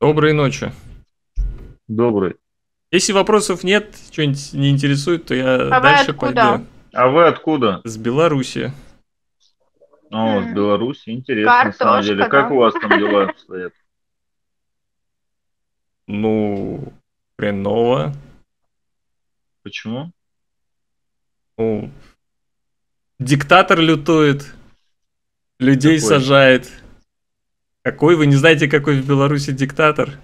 Доброй ночи. Добрый. Если вопросов нет, что-нибудь не интересует, то я А дальше пойду. А вы откуда? С Беларуси. О, с. Беларуси. Интересно, на самом Картошка, деле. да. Как у вас там дела обстоят? Ну, хреново. Почему? Ну, диктатор лютует. Людей Какой? сажает. Какой? Вы не знаете, какой в Беларуси диктатор?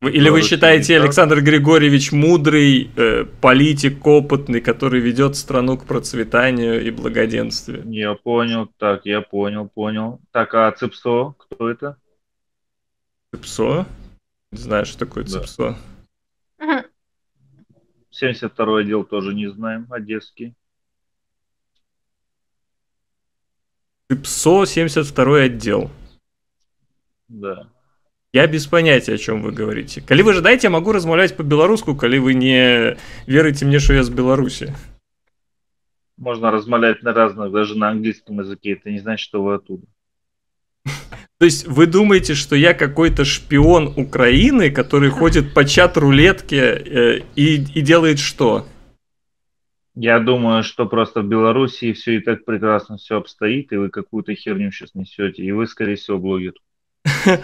Вы- Или вы считаете диктатор? Александр Григорьевич мудрый, э, политик опытный, который ведет страну к процветанию и благоденствию? Я понял. Так, я понял, понял. Так, а Цепсо? Кто это? Цепсо? Не знаю, что такое Да. Цепсо. Мгм. 72 отдел тоже не знаем. Одесский. Цепсо, 72 отдел. Да. Я без понятия, о чем вы говорите. Коли вы ждаете, я могу размовлять по-белоруску, коли вы не верите мне, что я с Беларуси. Можно размолять на разных, даже на английском языке. Это не значит, что вы оттуда. То есть вы думаете, что я какой-то шпион Украины, который ходит по чат-рулетке э, и, и делает что? Я думаю, что просто в Белоруссии все и так прекрасно все обстоит, и вы какую-то херню сейчас несете, и вы, скорее всего, блогер.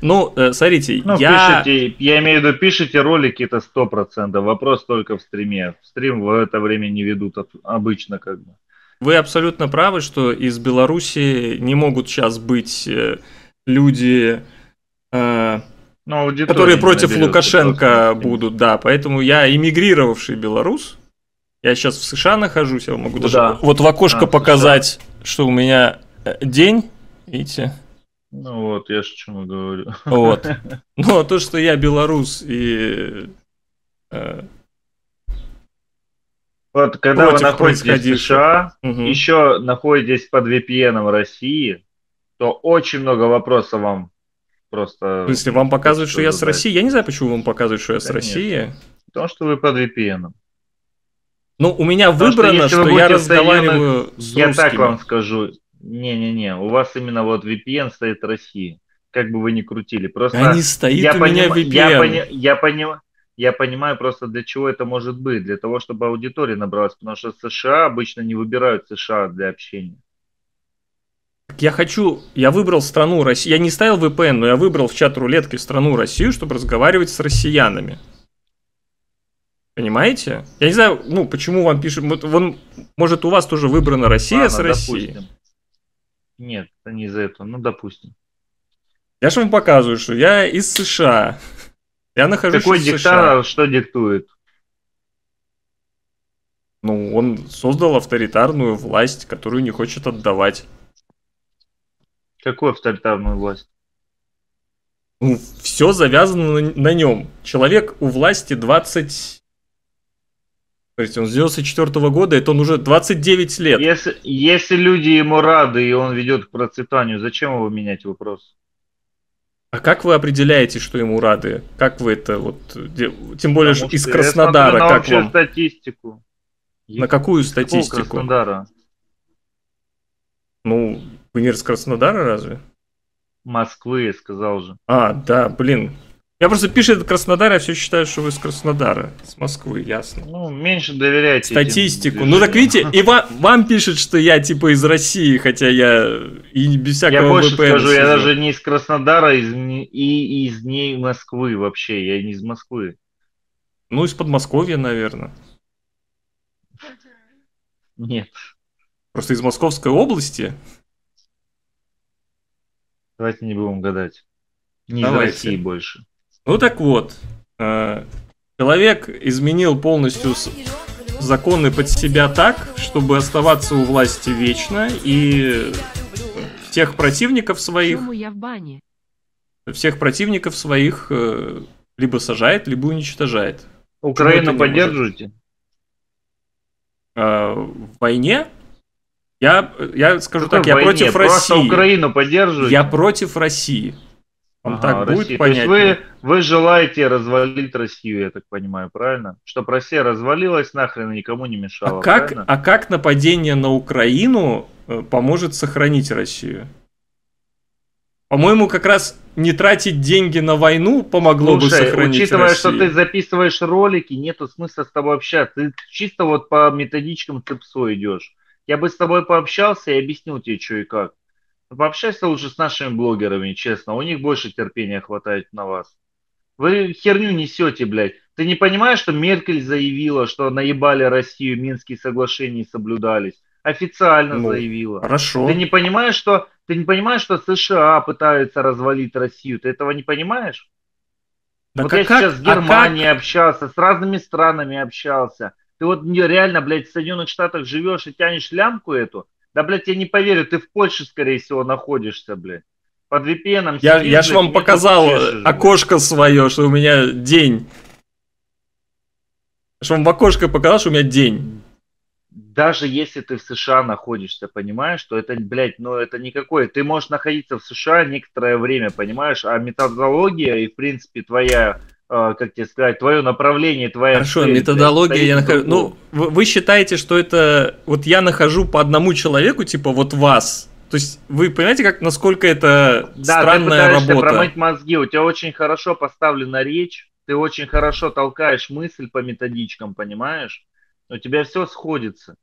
Ну, э, смотрите, Ну, я... пишите, я имею в виду, пишите ролики, это сто процентов. Вопрос только в стриме. В стрим в это время не ведут об- обычно как бы. Вы абсолютно правы, что из Беларуси не могут сейчас быть э, люди, э, Ну, аудитория которые против Лукашенко будут, да. Поэтому я эмигрировавший белорус. Я сейчас в США нахожусь, я могу даже вот в окошко А, в США. показать, что у меня э, день, видите? Ну вот, я же чему говорю. Вот. Ну, а то, что я белорус и э, Вот, когда вы находитесь в. США, мгм. еще находитесь под VPN в России, то очень много вопросов вам просто... смысле, вам показывают, что я с. России? Я не знаю, почему вам показывают, что я с Конечно. России. Потому что вы под VPN. Ну, у меня Потому что выбрано, если что, вы я разговариваю с Я так вам скажу. Не-не-не, у вас именно вот VPN стоит Россия. Как бы вы ни крутили. Просто А не стоит я, у меня понима- VPN. я, пони- я, пони- я понимаю просто, для чего это может быть. Для того, чтобы аудитория набралась. Потому что США обычно не выбирают США для общения. Я хочу, я выбрал страну Россию. Я не ставил VPN, но я выбрал в чат рулетки страну Россию, чтобы разговаривать с россиянами. Понимаете? Я не знаю, ну, почему вам пишут. вон, может, у вас тоже выбрана Россия с Ладно, Россией. допустим. Нет, это не из-за этого. Ну, допустим. Я же вам показываю, что я из США. Я нахожусь Какой в США. диктатор что диктует? Ну, он создал авторитарную власть, которую не хочет отдавать. Какую авторитарную власть? Ну, все завязано на, нем. Человек у власти 20... Смотрите, он с 94 года, это он уже 29 лет. Если, если люди ему рады и он ведет к процветанию, зачем его менять вопрос? А как вы определяете, что ему рады? Как вы это вот... Тем более Потому из я Краснодара, смотрю на как вам? статистику. На какую статистику? Краснодара? Ну, вы не из Краснодара разве? Москвы, я сказал же. А, да, блин. Я просто пишет Краснодар, я все считаю, что вы из Краснодара, с Москвы, ясно. Ну, меньше доверяйте. Статистику. Ну так видите, и ва- вам пишет, что я типа из России, хотя я и без всякого Я больше VPN скажу, я сижу. даже не из Краснодара, из, и из ней Москвы вообще. Я не из Москвы. Ну, из Подмосковья, наверное. Нет. Просто из Московской области. Давайте не будем гадать. Не Давайте. из России больше. Ну так вот, э, человек изменил полностью законы под себя так, чтобы оставаться у власти вечно и всех противников своих, Почему я в бане? всех противников своих э, либо сажает, либо уничтожает. Украину поддерживаете? Э, в войне я, я скажу Какой так, я войне? против Просто России. Украину поддерживаете? Я против России. Вам Ага, так Россия. будет То есть вы, вы желаете развалить Россию, я так понимаю, правильно? Чтобы Россия развалилась нахрен и никому не мешала, А как, правильно? а как нападение на Украину э, поможет сохранить Россию? По-моему, как раз не тратить деньги на войну помогло Слушай, бы сохранить учитывая, Россию. что ты записываешь ролики, нету смысла с тобой общаться. Ты чисто вот по методичкам ЦИПСО идешь. Я бы с тобой пообщался и объяснил тебе, что и как. Пообщайся лучше с нашими блогерами, честно. У них больше терпения хватает на вас. Вы херню несете, блядь. Ты не понимаешь, что Меркель заявила, что наебали Россию, Минские соглашения соблюдались? Официально Ну, заявила. Хорошо. Ты не понимаешь, что ты не понимаешь, что США пытаются развалить Россию? Ты этого не понимаешь? Да вот как- я сейчас с а как- Германией общался, с разными странами общался. Ты вот реально, блядь, в Соединенных Штатах живешь и тянешь лямку эту? Да, блядь, я не поверю, ты в Польше, скорее всего, находишься, блядь. Под VPN. Я, сидишь, я ж блядь, вам показал чешешь, блядь. окошко свое, что у меня день. Я ж вам в окошко показал, что у меня день. Даже если ты в США находишься, понимаешь, что это, блядь, ну это никакое. Ты можешь находиться в США некоторое время, понимаешь, а методология и, в принципе, твоя, как тебе сказать, твое направление, твоя Хорошо, цель, методология я на нахожу. Ну, вы, вы считаете, что это вот я нахожу по одному человеку, типа вот вас. То есть вы понимаете, как насколько это Да, ты странная пытаешься работа? промыть мозги, у тебя очень хорошо поставлена речь, ты очень хорошо толкаешь мысль по методичкам, понимаешь? У тебя все сходится.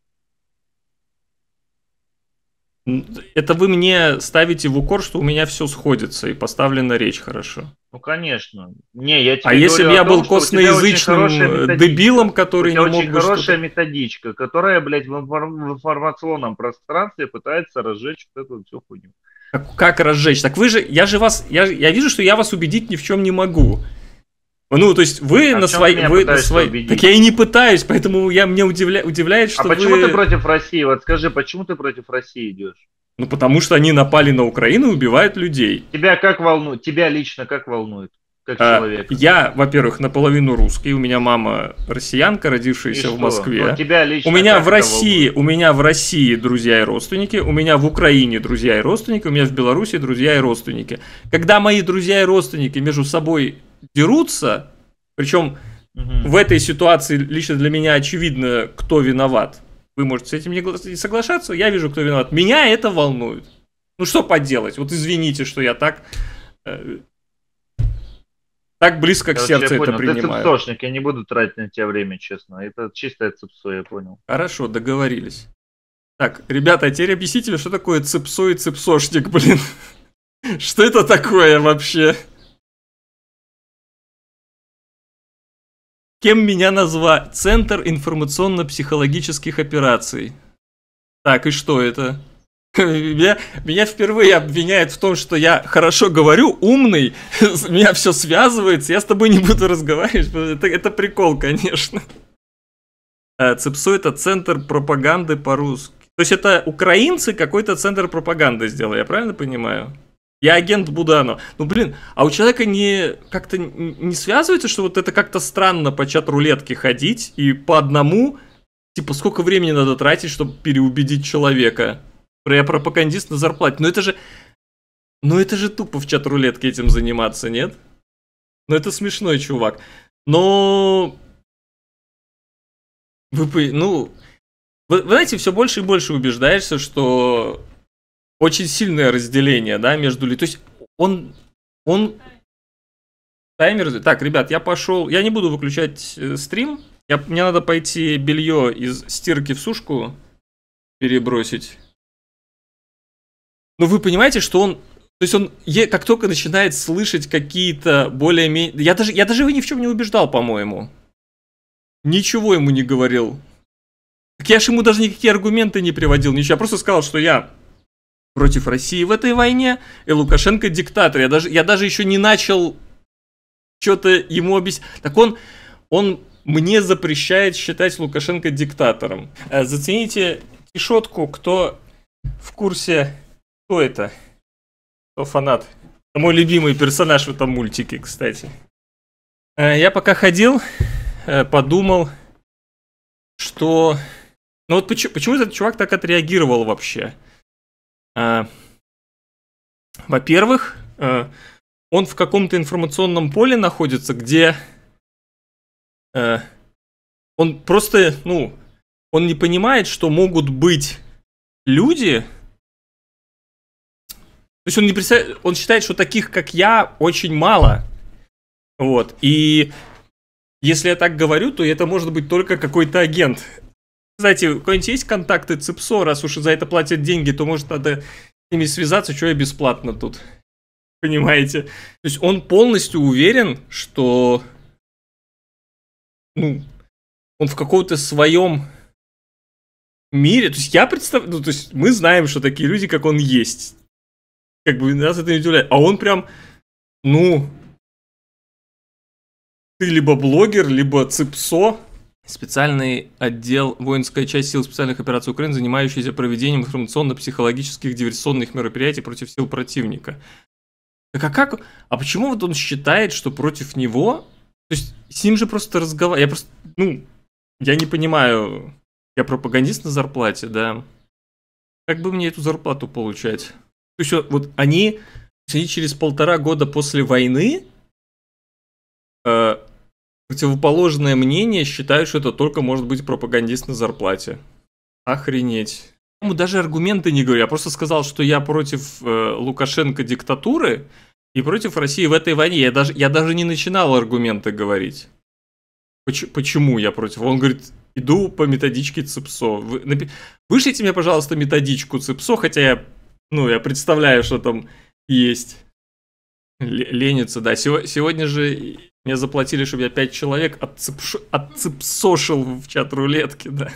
Это вы мне ставите в укор, что у меня все сходится и поставлена речь хорошо. Ну, конечно. Не, я тебе А если бы я том, был косноязычным дебилом, который не мог очень бы хорошая методичка, которая, блядь, в информационном пространстве пытается разжечь вот эту всю хуйню. Как, как разжечь? Так вы же, я же вас, я, я вижу, что я вас убедить ни в чем не могу. Ну, то есть вы А на свои, вы на свои, убедить? так я и не пытаюсь, поэтому я мне удивля, удивляет, что а почему вы, ты против России? Вот скажи, почему ты против России идешь? ну потому что они напали на Украину и убивают людей. Тебя как волнует? Тебя лично как волнует? Как А, человек? я, во-первых, наполовину русский, у меня мама россиянка, И родившаяся что? в Москве. Ну, тебя лично У меня в России, у меня в России друзья и родственники, у меня в Украине друзья и родственники, у меня в Беларуси друзья и родственники. Когда мои друзья и родственники между собой дерутся, причем? Мгм. в этой ситуации лично для меня очевидно, кто виноват. Вы можете с этим не гла- не соглашаться, я вижу, кто виноват. Меня это волнует. Ну что поделать? Вот извините, что я так э, так близко к Короче, я сердцу это понял. Ты принимаю. цепсошник, я не буду тратить на тебя время, честно. Это чистое цепсо, я понял. Хорошо, договорились. Так, ребята, а теперь объясните что такое цепсо и цепсошник, блин. Что это такое вообще? Кем меня назвать? Центр информационно-психологических операций. Так, и что это? Меня, меня впервые обвиняют в том, что я хорошо говорю, умный, меня все связывается, я с тобой не буду разговаривать. Это, это прикол, конечно. А, ЦИПСО это центр пропаганды по-русски. То есть это украинцы какой-то центр пропаганды сделали, я правильно понимаю? Я агент Будано. Ну блин, а у человека не как-то не связывается, что вот это как-то странно по чат-рулетке ходить и по одному, типа сколько времени надо тратить, чтобы переубедить человека? Про я пропагандист на зарплате. Ну это же, ну это же тупо в чат-рулетке этим заниматься, нет? Ну это смешной чувак. Но вы, ну, вы, вы знаете, все больше и больше убеждаешься, что очень сильное разделение, да, между. То есть он, он таймер. Так, ребят, я пошел. Я не буду выключать э, стрим. Я, мне надо пойти белье из стирки в сушку перебросить. Но вы понимаете, что он то есть он, как только начинает слышать какие-то более-менее... Я даже, я даже его ни в чем не убеждал, по-моему. Ничего ему не говорил. Так я же ему даже никакие аргументы не приводил, ничего. Я просто сказал, что я против России в этой войне, и Лукашенко диктатор. Я даже, я даже еще не начал что-то ему объяснять. Так он, он мне запрещает считать Лукашенко диктатором. Э, Зацените тишотку, кто в курсе, кто это? Кто фанат? Мой любимый персонаж в этом мультике, кстати. Э, Я пока ходил, э, подумал, что... Ну вот почему, почему этот чувак так отреагировал вообще? А, Во-первых, э, он в каком-то информационном поле находится, где э, он просто, ну, он не понимает, что могут быть люди. То есть он не представляет, он считает, что таких, как я, очень мало. Вот. И если я так говорю, то это может быть только какой-то агент. Кстати, у кого-нибудь есть контакты ЦИПСО? Раз уж за это платят деньги, то может надо с ними связаться, что я бесплатно тут. Понимаете? То есть он полностью уверен, что ну, он в каком-то своем мире. То есть я представляю, ну, то есть мы знаем, что такие люди, как он есть. Как бы нас это не удивляет. А он прям, ну, ты либо блогер, либо ЦИПСО, специальный отдел воинская часть сил специальных операций Украины, занимающийся проведением информационно-психологических диверсионных мероприятий против сил противника. Так а как? А почему вот он считает, что против него... То есть с ним же просто разговаривать... Я просто... Ну, я не понимаю. Я пропагандист на зарплате, да. Как бы мне эту зарплату получать? То есть вот они, они через полтора года после войны э, противоположное мнение считают, что это только может быть пропагандист на зарплате. Охренеть. Ему даже аргументы не говорю. Я просто сказал, что я против э, Лукашенко диктатуры и против России в этой войне. Я даже, я даже не начинал аргументы говорить. Поч- почему я против? Он говорит, иду по методичке ЦИПСО. Вы, напи- вышлите мне, пожалуйста, методичку ЦИПСО, хотя я, ну, я представляю, что там есть. Л- ленится, да. Сего- сегодня же мне заплатили, чтобы я 5 человек отцепш... отцепсошил в чат рулетки, да.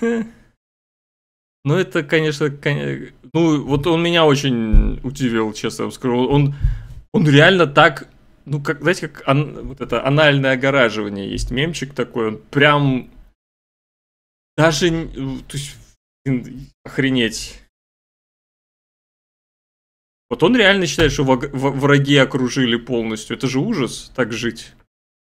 Ну, это, конечно, конечно, ну, вот он меня очень удивил, честно вам скажу. Он, он реально так, ну, как, знаете, как ан, вот это анальное огораживание есть мемчик такой, он прям даже, то есть, охренеть. Вот он реально считает, что враги окружили полностью. Это же ужас, так жить.